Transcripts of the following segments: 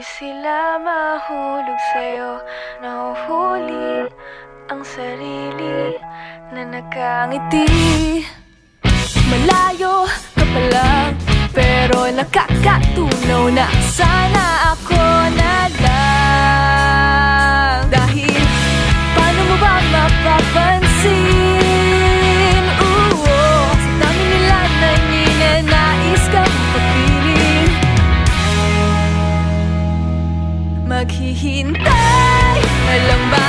Sila mahulog sa'yo. Nahuhuli ang sarili na nakangiti Malayo ka pa Pero nakakatunaw na Sana ako na lang. Dahil paano mo ba mapapansin maghihintay. Walang ba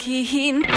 Kinkin.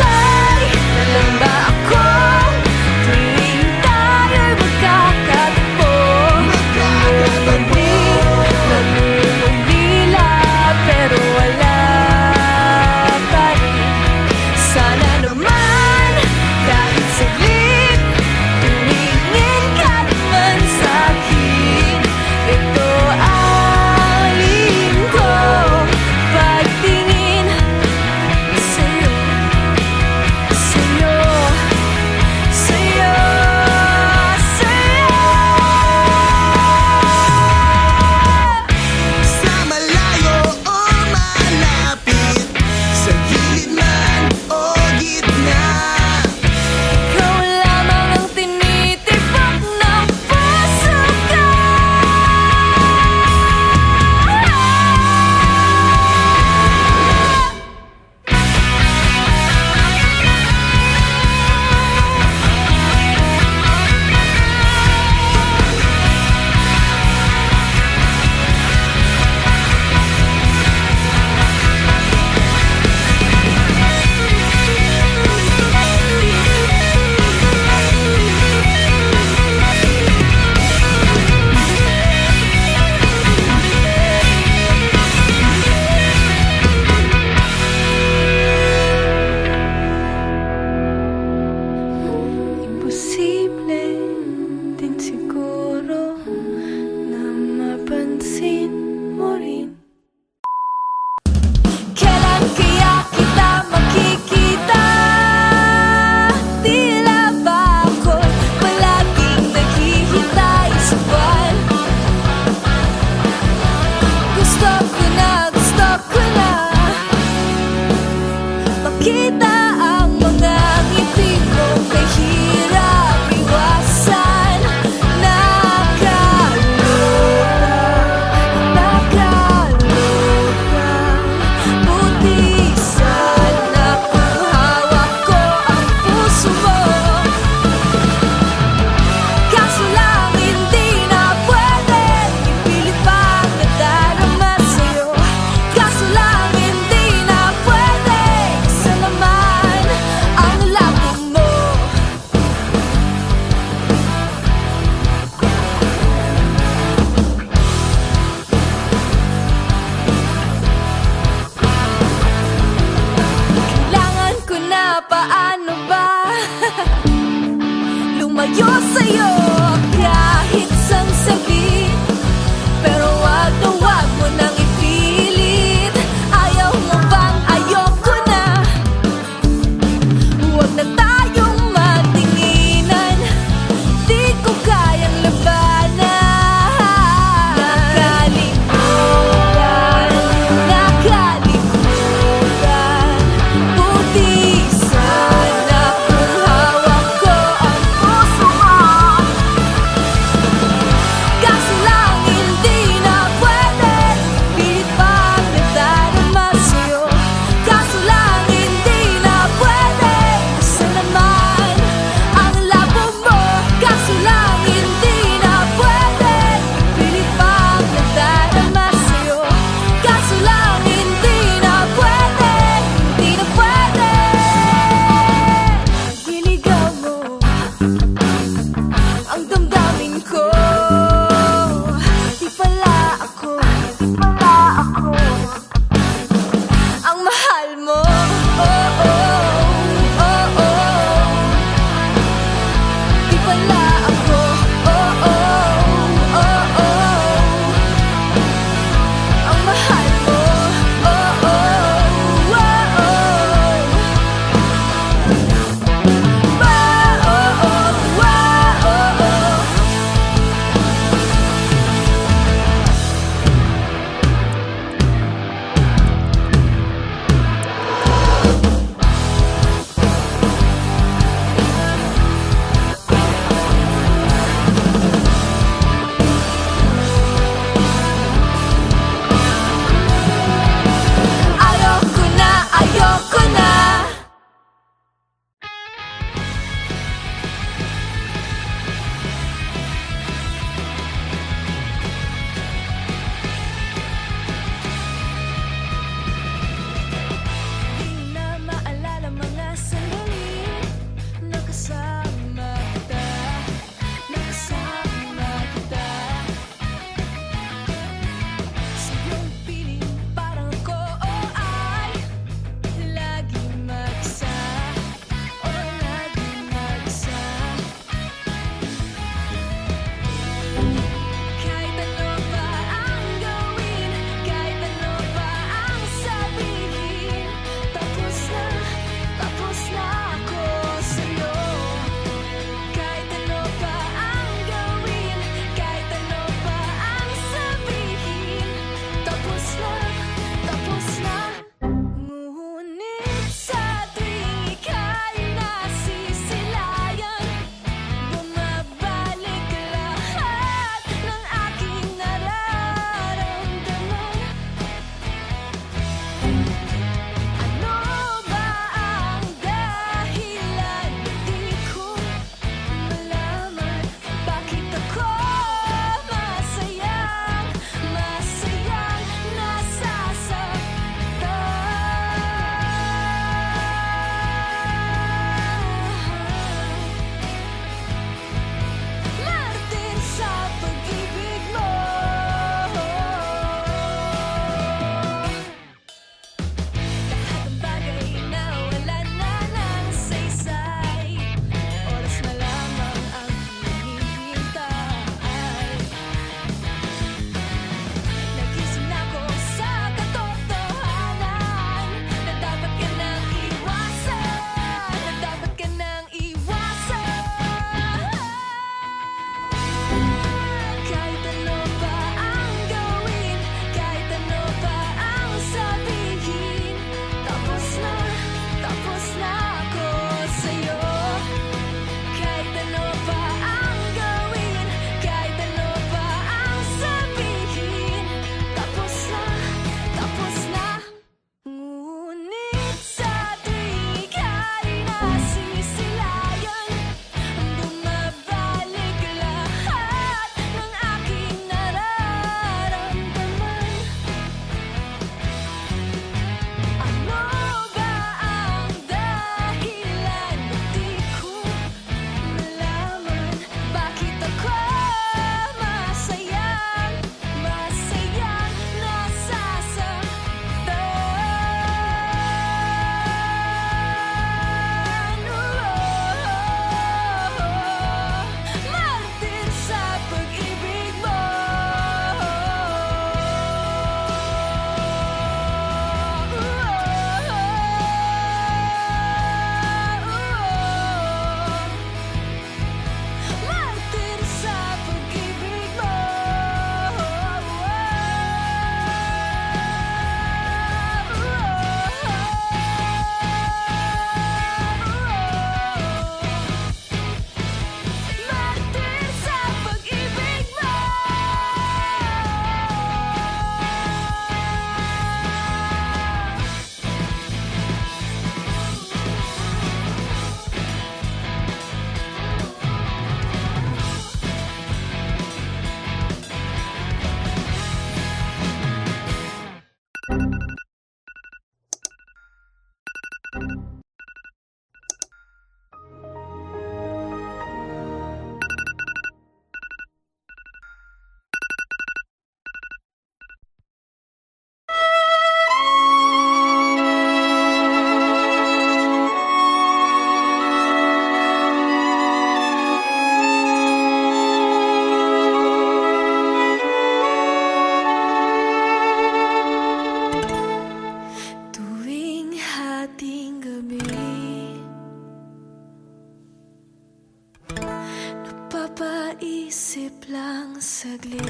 Maisip lang saglit.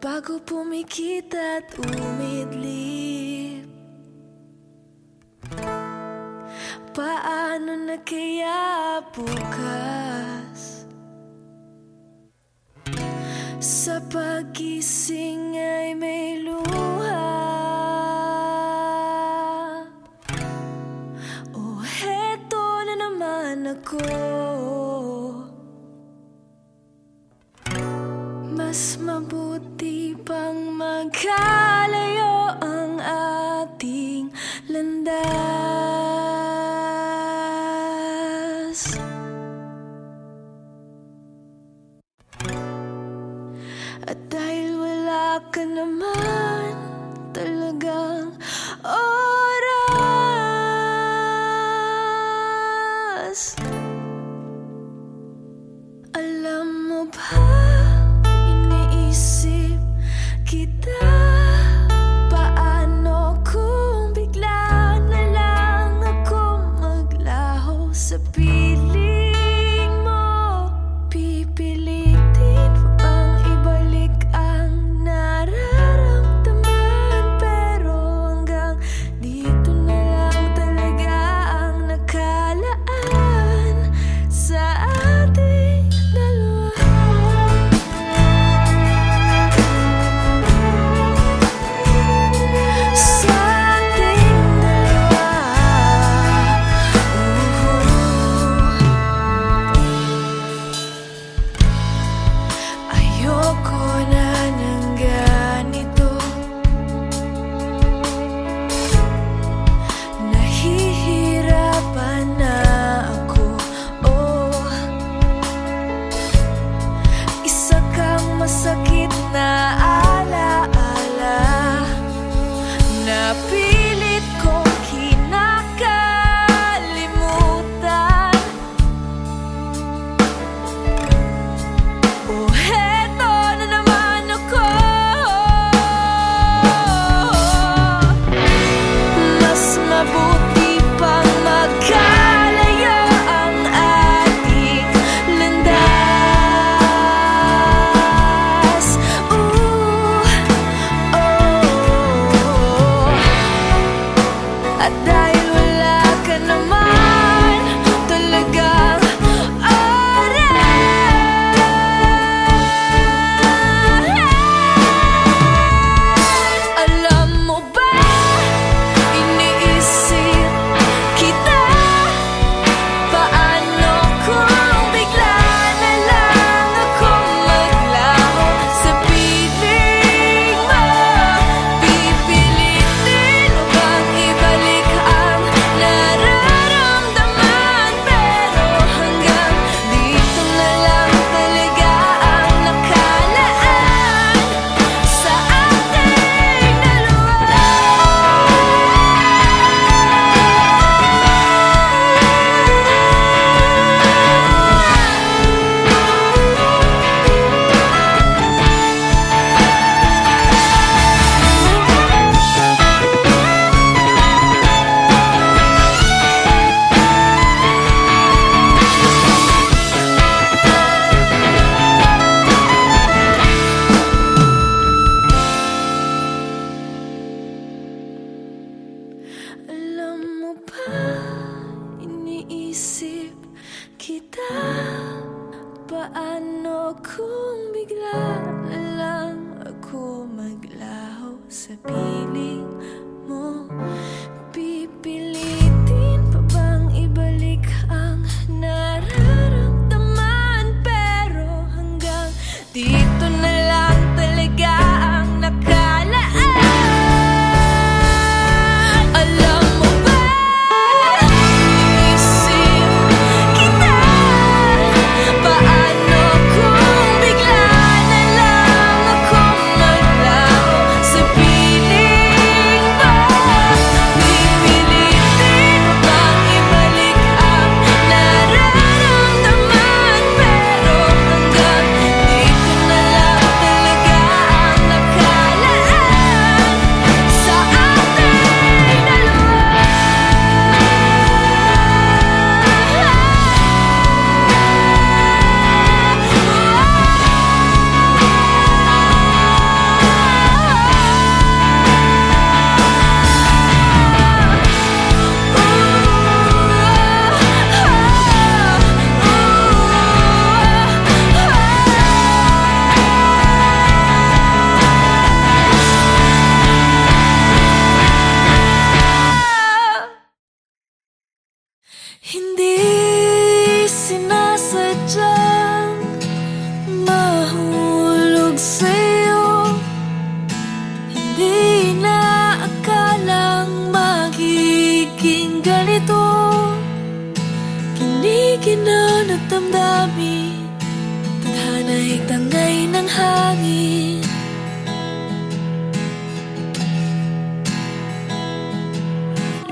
Bago pumikit at umidlip. Paano na kaya bukas? Sa pagising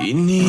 Ini